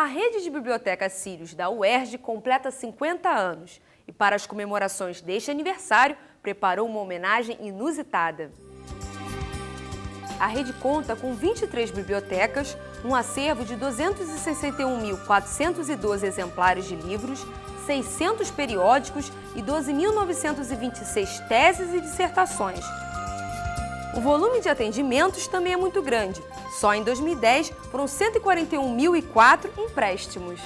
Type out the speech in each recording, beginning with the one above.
A rede de bibliotecas Sírios da UERJ completa 50 anos e, para as comemorações deste aniversário, preparou uma homenagem inusitada. A rede conta com 23 bibliotecas, um acervo de 261.412 exemplares de livros, 600 periódicos e 12.926 teses e dissertações. O volume de atendimentos também é muito grande. Só em 2010 foram 141.004 empréstimos.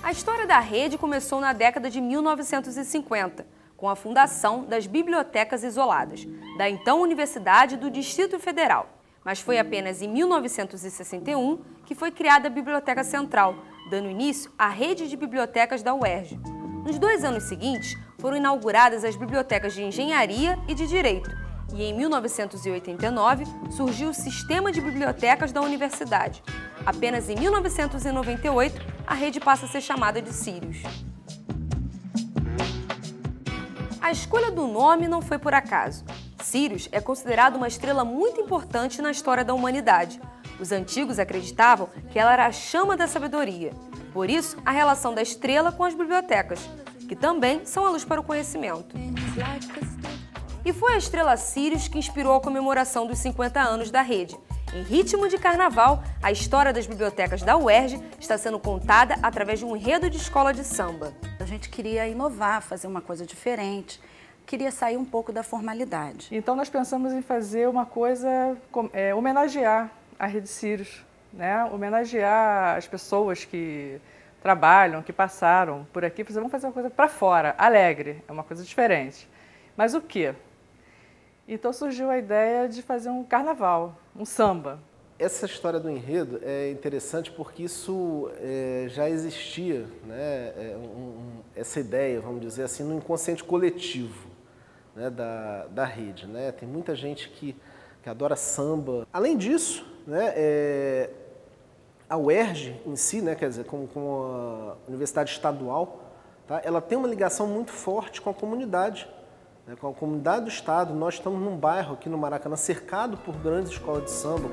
A história da rede começou na década de 1950 com a fundação das Bibliotecas Isoladas, da então Universidade do Distrito Federal. Mas foi apenas em 1961 que foi criada a Biblioteca Central, dando início à rede de bibliotecas da UERJ. Nos dois anos seguintes, foram inauguradas as bibliotecas de Engenharia e de Direito, e em 1989 surgiu o Sistema de Bibliotecas da Universidade. Apenas em 1998, a rede passa a ser chamada de Sirius. A escolha do nome não foi por acaso. Sirius é considerado uma estrela muito importante na história da humanidade. Os antigos acreditavam que ela era a chama da sabedoria. Por isso, a relação da estrela com as bibliotecas, que também são a luz para o conhecimento. E foi a estrela Sirius que inspirou a comemoração dos 50 anos da rede. Em ritmo de carnaval, a história das bibliotecas da UERJ está sendo contada através de um enredo de escola de samba. A gente queria inovar, fazer uma coisa diferente, queria sair um pouco da formalidade. Então nós pensamos em fazer uma coisa, é, homenagear a Rede Sirius, né? homenagear as pessoas que trabalham, que passaram por aqui, vamos fazer uma coisa para fora, alegre, é uma coisa diferente. Mas o quê? Então surgiu a ideia de fazer um carnaval, um samba. Essa história do enredo é interessante porque isso é, já existia, né? É, um, essa ideia, vamos dizer assim, no inconsciente coletivo né? da, da rede. Né? Tem muita gente que, que adora samba. Além disso, né? É, a UERJ em si, né? quer dizer, como, como a Universidade Estadual, tá? ela tem uma ligação muito forte com a comunidade né, com a comunidade do Estado. Nós estamos num bairro aqui no Maracanã cercado por grandes escolas de samba.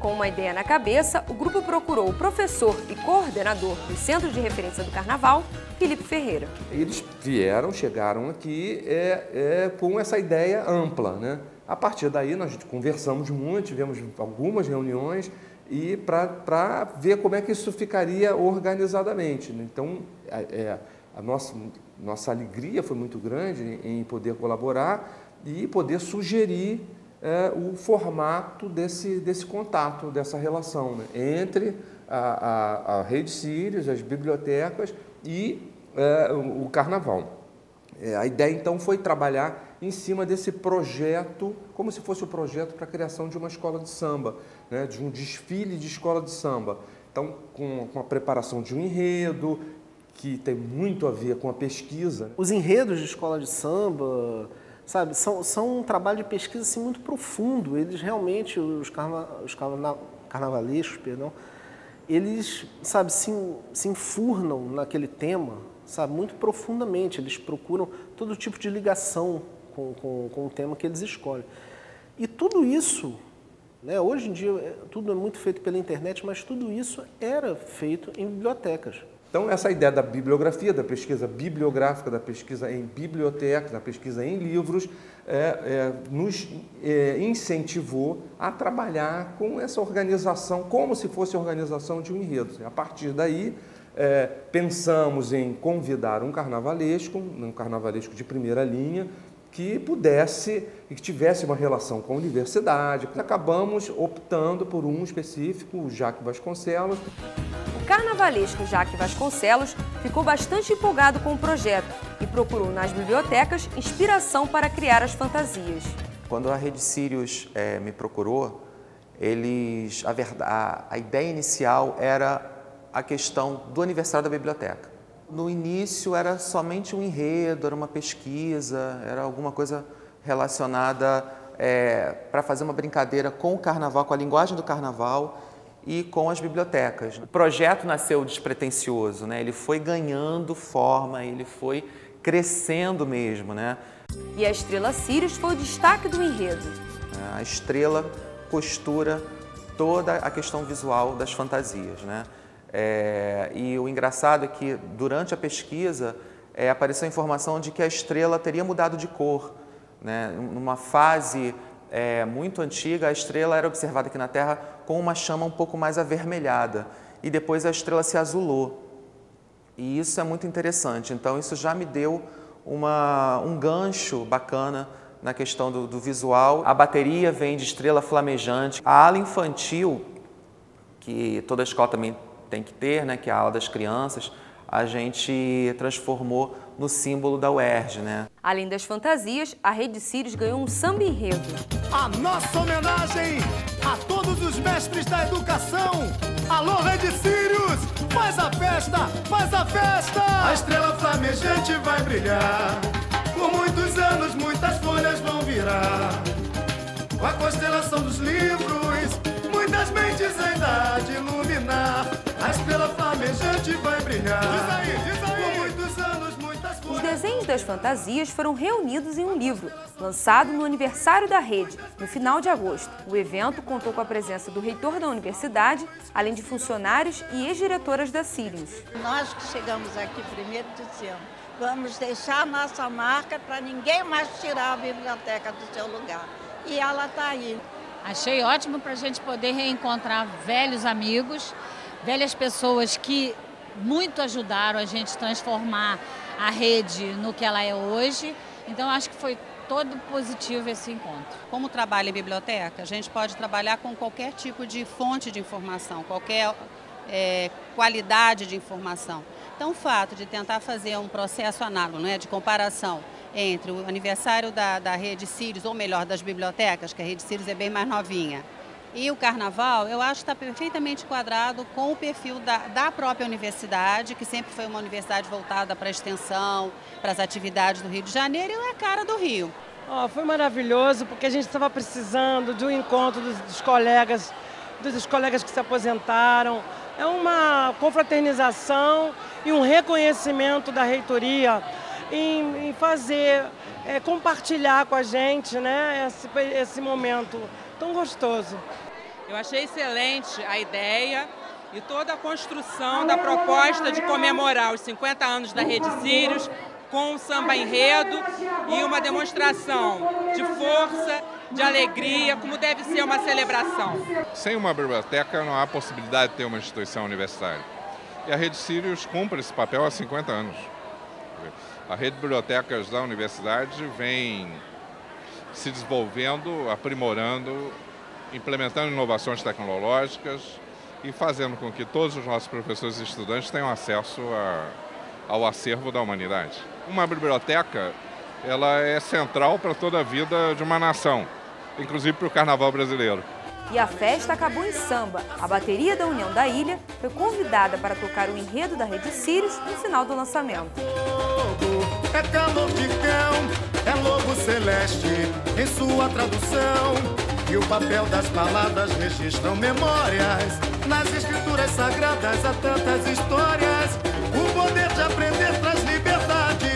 Com uma ideia na cabeça, o grupo procurou o professor e coordenador do Centro de Referência do Carnaval, Felipe Ferreira. Eles vieram, chegaram aqui é, é, com essa ideia ampla. Né? A partir daí, nós conversamos muito, tivemos algumas reuniões e para ver como é que isso ficaria organizadamente. Né? Então, é, a nossa, nossa alegria foi muito grande em poder colaborar e poder sugerir é, o formato desse, desse contato, dessa relação né? entre a, a, a, rede Sírios, as bibliotecas e é, o, o carnaval. É, a ideia então foi trabalhar em cima desse projeto, como se fosse o projeto para a criação de uma escola de samba, né? de um desfile de escola de samba. Então, com, com a preparação de um enredo, que tem muito a ver com a pesquisa. Os enredos de escola de samba, sabe, são, são um trabalho de pesquisa assim, muito profundo. Eles realmente, os, carna, os carna, carnavalescos, perdão, eles, sabe, se, se enfurnam naquele tema, sabe, muito profundamente. Eles procuram todo tipo de ligação com, com, com o tema que eles escolhem. E tudo isso, né, hoje em dia, é, tudo é muito feito pela internet, mas tudo isso era feito em bibliotecas. Então, essa ideia da bibliografia, da pesquisa bibliográfica, da pesquisa em bibliotecas, da pesquisa em livros, é, é, nos é, incentivou a trabalhar com essa organização, como se fosse a organização de um enredo. A partir daí, é, pensamos em convidar um carnavalesco, um carnavalesco de primeira linha, que pudesse e que tivesse uma relação com a universidade. Acabamos optando por um específico, o Jacques Vasconcelos carnavalesco Jaque Vasconcelos ficou bastante empolgado com o projeto e procurou nas bibliotecas inspiração para criar as fantasias. Quando a Rede Sirius é, me procurou, eles, a, verdade, a ideia inicial era a questão do aniversário da biblioteca. No início era somente um enredo, era uma pesquisa, era alguma coisa relacionada é, para fazer uma brincadeira com o carnaval, com a linguagem do carnaval e com as bibliotecas. O projeto nasceu despretensioso, né? ele foi ganhando forma, ele foi crescendo mesmo. Né? E a estrela Sirius foi o destaque do enredo. A estrela costura toda a questão visual das fantasias. Né? É, e o engraçado é que durante a pesquisa é, apareceu a informação de que a estrela teria mudado de cor. Né? Numa fase é, muito antiga, a estrela era observada aqui na Terra com uma chama um pouco mais avermelhada e depois a estrela se azulou. E isso é muito interessante. Então, isso já me deu uma, um gancho bacana na questão do, do, visual. A bateria vem de estrela flamejante. A ala infantil, que toda escola também tem que ter, né, que é a ala das crianças, a gente transformou no símbolo da UERJ, né? Além das fantasias, a Rede Sirius ganhou um samba enredo. A nossa homenagem a todos os mestres da educação. Alô, Rede Sirius, faz a festa, faz a festa! A estrela flamejante vai brilhar. Por muitos anos, muitas folhas vão virar. Com a constelação dos livros, muitas mentes ainda de iluminar. A estrela flamejante vai brilhar. Diz aí, diz aí. Por muitos anos, muitas Os desenhos das fantasias foram reunidos em um livro, lançado no aniversário da rede, no final de agosto. O evento contou com a presença do reitor da universidade, além de funcionários e ex-diretoras da Sirius. Nós que chegamos aqui primeiro dizemos, vamos deixar nossa marca para ninguém mais tirar a biblioteca do seu lugar. E ela está aí. Achei ótimo para a gente poder reencontrar velhos amigos, velhas pessoas que muito ajudaram a gente transformar a rede no que ela é hoje. Então, acho que foi todo positivo esse encontro. Como trabalha em biblioteca, a gente pode trabalhar com qualquer tipo de fonte de informação, qualquer é, qualidade de informação. Então, o fato de tentar fazer um processo análogo, né, de comparação entre o aniversário da, da Rede Sirius, ou melhor, das bibliotecas, que a Rede Sirius é bem mais novinha, e o carnaval, eu acho que está perfeitamente quadrado com o perfil da, da própria universidade, que sempre foi uma universidade voltada para a extensão, para as atividades do Rio de Janeiro, e é a cara do Rio. Oh, foi maravilhoso, porque a gente estava precisando de um encontro dos, dos colegas, dos colegas que se aposentaram. É uma confraternização e um reconhecimento da reitoria em, em fazer, é, compartilhar com a gente né, esse, esse momento tão gostoso. Eu achei excelente a ideia e toda a construção da proposta de comemorar os 50 anos da Rede Sírios com um samba enredo e uma demonstração de força, de alegria, como deve ser uma celebração. Sem uma biblioteca não há possibilidade de ter uma instituição universitária. E a Rede Sírios cumpre esse papel há 50 anos. A rede de bibliotecas da universidade vem se desenvolvendo, aprimorando, implementando inovações tecnológicas e fazendo com que todos os nossos professores e estudantes tenham acesso a, ao acervo da humanidade. Uma biblioteca ela é central para toda a vida de uma nação, inclusive para o carnaval brasileiro. E a festa acabou em samba. A bateria da União da Ilha foi convidada para tocar o enredo da Rede Sirius no final do lançamento. É calor de cão, é lobo celeste em sua tradução. E o papel das palavras registram memórias. Nas escrituras sagradas há tantas histórias. O poder de aprender traz liberdade.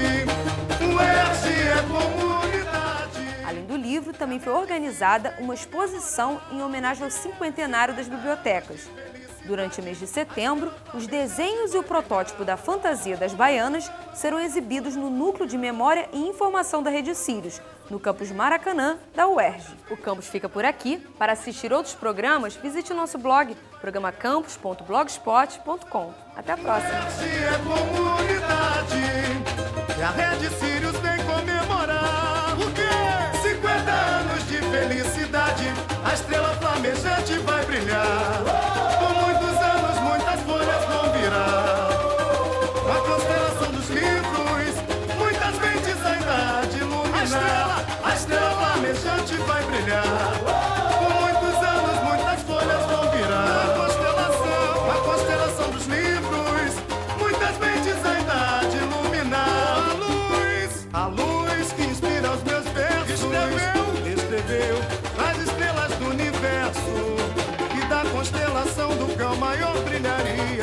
O ERG é comunidade. Além do livro, também foi organizada uma exposição em homenagem ao cinquentenário das bibliotecas. Durante o mês de setembro, os desenhos e o protótipo da fantasia das baianas serão exibidos no Núcleo de Memória e Informação da Rede Sírios, no campus Maracanã, da UERJ. O campus fica por aqui. Para assistir outros programas, visite o nosso blog, programacampus.blogspot.com. Até a próxima! Luz que inspira os meus versos. Escreveu, escreveu as estrelas do universo. E da constelação do cão maior brilhar.